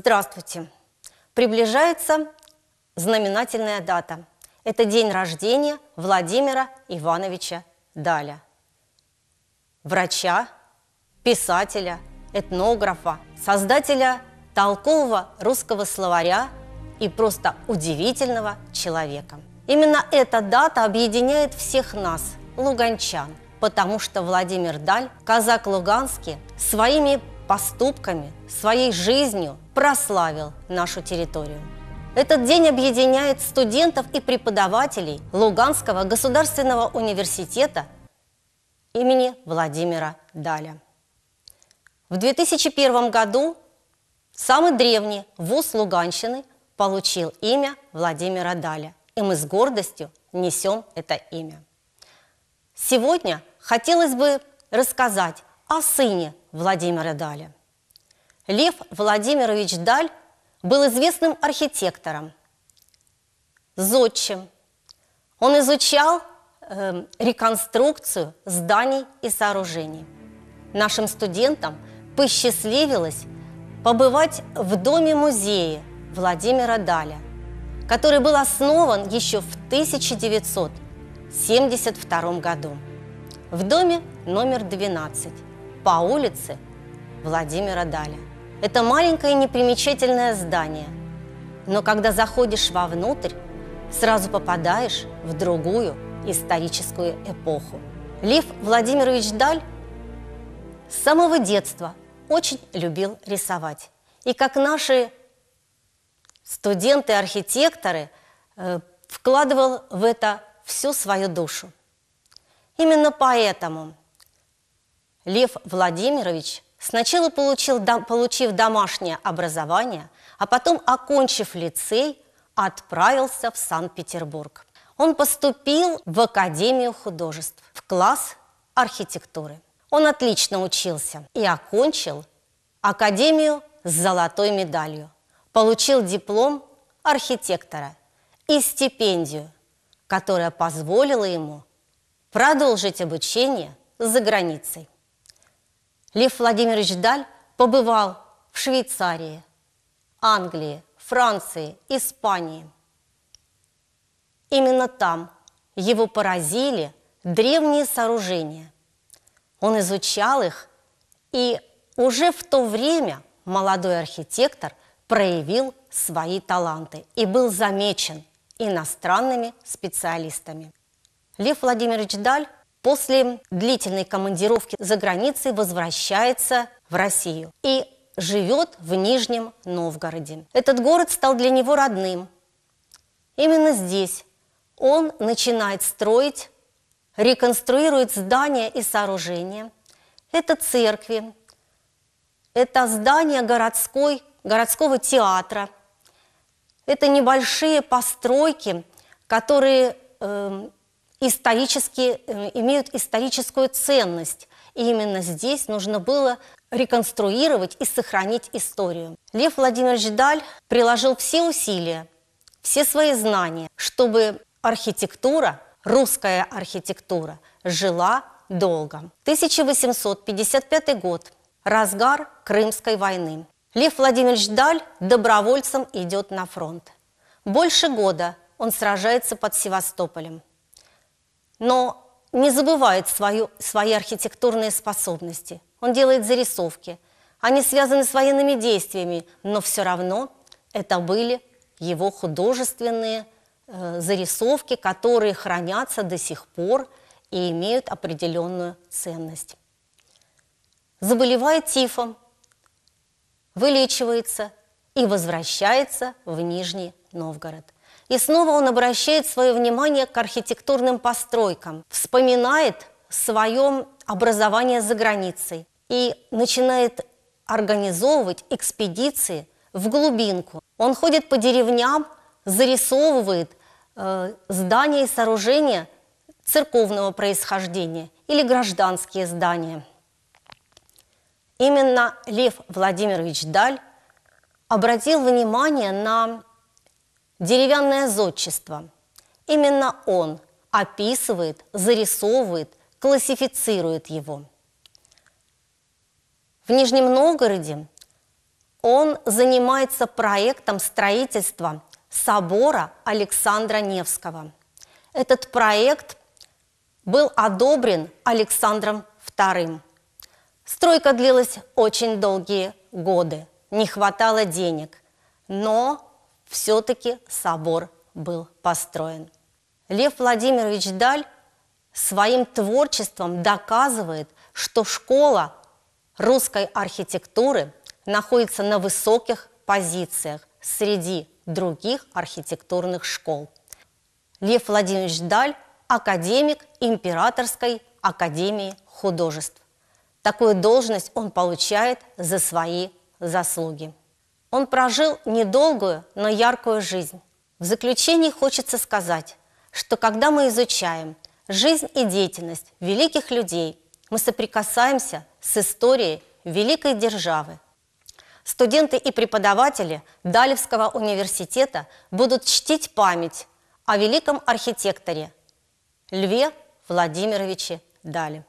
Здравствуйте! Приближается знаменательная дата. Это день рождения Владимира Ивановича Даля. Врача, писателя, этнографа, создателя толкового русского словаря и просто удивительного человека. Именно эта дата объединяет всех нас, луганчан, потому что Владимир Даль, казак Луганский, своими поступками, своей жизнью прославил нашу территорию. Этот день объединяет студентов и преподавателей Луганского государственного университета имени Владимира Даля. В 2001 году самый древний вуз Луганщины получил имя Владимира Даля, и мы с гордостью несем это имя. Сегодня хотелось бы рассказать о сыне Владимира Даля. Лев Владимирович Даль был известным архитектором, зодчим. Он изучал э, реконструкцию зданий и сооружений. Нашим студентам посчастливилось побывать в доме-музее Владимира Даля, который был основан еще в 1972 году в доме номер 12 по улице Владимира Даля. Это маленькое непримечательное здание, но когда заходишь вовнутрь, сразу попадаешь в другую историческую эпоху. Лев Владимирович Даль с самого детства очень любил рисовать. И как наши студенты-архитекторы э, вкладывал в это всю свою душу. Именно поэтому Лев Владимирович сначала получил, получив домашнее образование, а потом, окончив лицей, отправился в Санкт-Петербург. Он поступил в Академию художеств, в класс архитектуры. Он отлично учился и окончил Академию с золотой медалью. Получил диплом архитектора и стипендию, которая позволила ему продолжить обучение за границей. Лев Владимирович Даль побывал в Швейцарии, Англии, Франции, Испании. Именно там его поразили древние сооружения. Он изучал их, и уже в то время молодой архитектор проявил свои таланты и был замечен иностранными специалистами. Лев Владимирович Даль после длительной командировки за границей возвращается в Россию и живет в Нижнем Новгороде. Этот город стал для него родным. Именно здесь он начинает строить, реконструирует здания и сооружения. Это церкви, это здание городской, городского театра, это небольшие постройки, которые э, исторически, э, имеют историческую ценность. И именно здесь нужно было реконструировать и сохранить историю. Лев Владимирович Даль приложил все усилия, все свои знания, чтобы архитектура, русская архитектура, жила долго. 1855 год, разгар Крымской войны. Лев Владимирович Даль добровольцем идет на фронт. Больше года он сражается под Севастополем но не забывает свою, свои архитектурные способности. Он делает зарисовки. Они связаны с военными действиями, но все равно это были его художественные э, зарисовки, которые хранятся до сих пор и имеют определенную ценность. Заболевает тифом, вылечивается и возвращается в Нижний Новгород. И снова он обращает свое внимание к архитектурным постройкам, вспоминает свое образование за границей и начинает организовывать экспедиции в глубинку. Он ходит по деревням, зарисовывает э, здания и сооружения церковного происхождения или гражданские здания. Именно Лев Владимирович Даль обратил внимание на Деревянное зодчество. Именно он описывает, зарисовывает, классифицирует его. В Нижнем Новгороде Он занимается проектом строительства собора Александра Невского. Этот проект был одобрен Александром II. Стройка длилась очень долгие годы, не хватало денег, но все-таки собор был построен. Лев Владимирович Даль своим творчеством доказывает, что школа русской архитектуры находится на высоких позициях среди других архитектурных школ. Лев Владимирович Даль – академик Императорской академии художеств. Такую должность он получает за свои заслуги. Он прожил недолгую, но яркую жизнь. В заключении хочется сказать, что когда мы изучаем жизнь и деятельность великих людей, мы соприкасаемся с историей великой державы. Студенты и преподаватели Далевского университета будут чтить память о великом архитекторе Льве Владимировиче Дале.